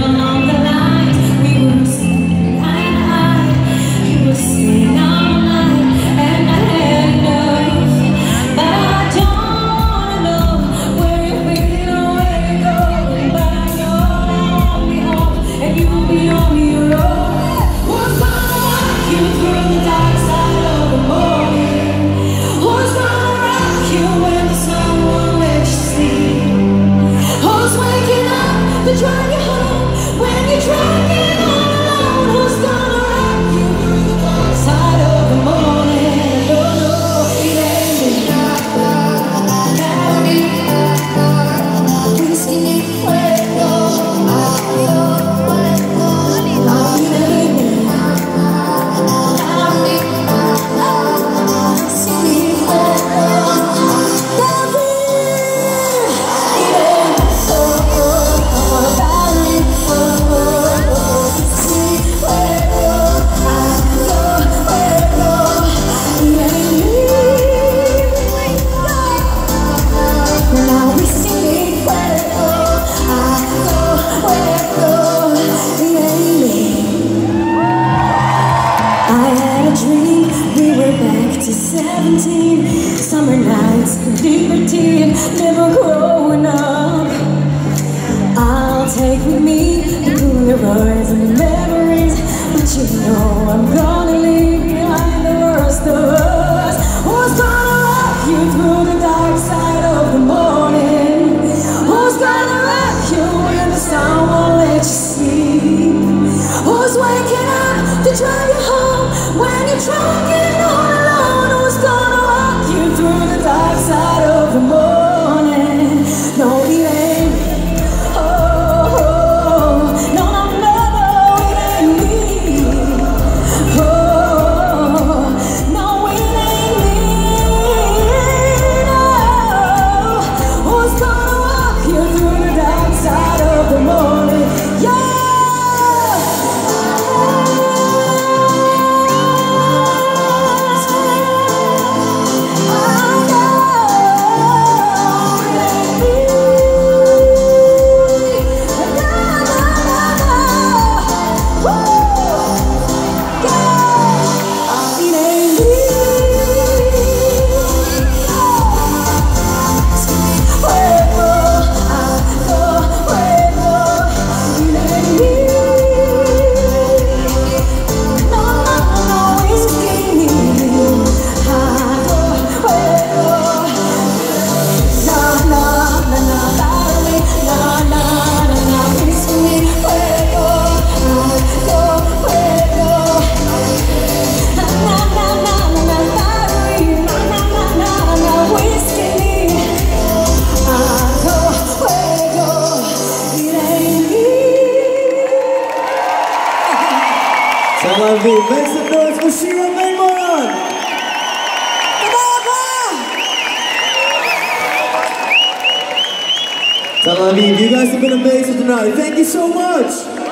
for Summer nights, liberty, never growing up. I'll take with me the cooler rivers and memories, but you know I'm gonna Tel Aviv, make some noise for Shira Maimon! Tel Aviv, you guys have been amazing tonight. Thank you so much!